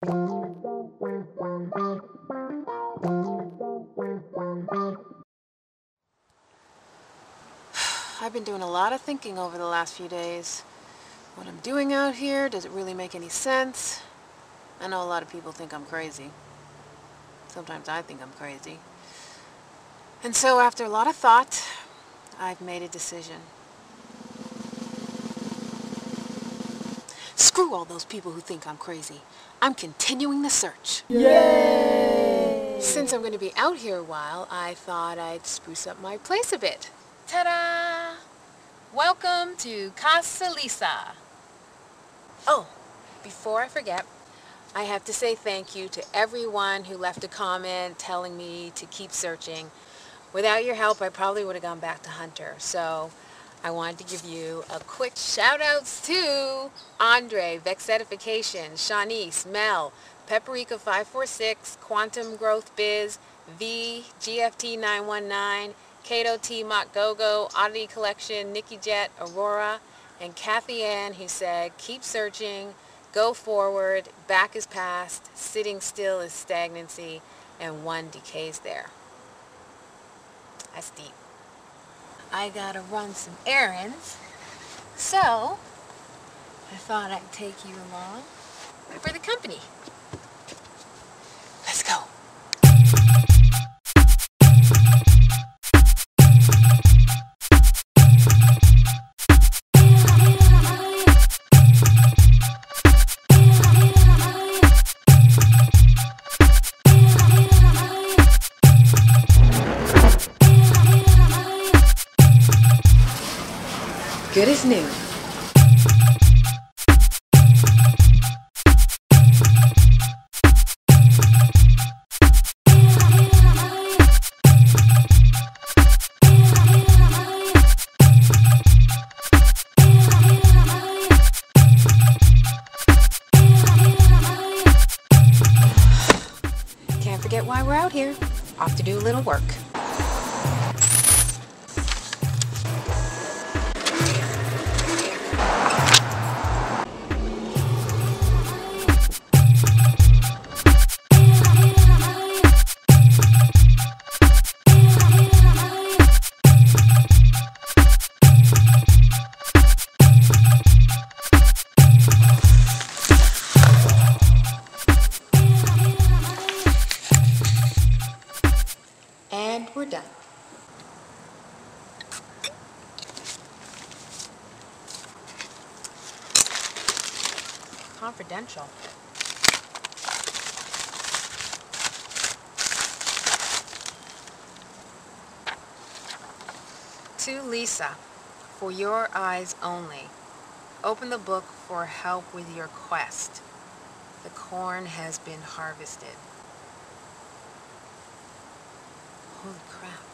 I've been doing a lot of thinking over the last few days. What I'm doing out here, does it really make any sense? I know a lot of people think I'm crazy. Sometimes I think I'm crazy. And so after a lot of thought, I've made a decision. Screw all those people who think I'm crazy. I'm continuing the search. Yay! Since I'm going to be out here a while, I thought I'd spruce up my place a bit. Ta-da! Welcome to Casa Lisa. Oh, before I forget, I have to say thank you to everyone who left a comment telling me to keep searching. Without your help, I probably would have gone back to Hunter. So I wanted to give you a quick shout outs to Andre, Vexedification, Shanice, Mel, Pepperica 546, Quantum Growth Biz, V, GFT 919, Kato T. Mock Gogo, Oddity Collection, Nikki Jet, Aurora, and Kathy Ann who said, keep searching, go forward, back is past, sitting still is stagnancy, and one decays there. That's deep. I gotta run some errands, so I thought I'd take you along for the company. Good as new. Can't forget why we're out here. Off to do a little work. Done. Confidential. To Lisa, for your eyes only. Open the book for help with your quest. The corn has been harvested. Holy crap.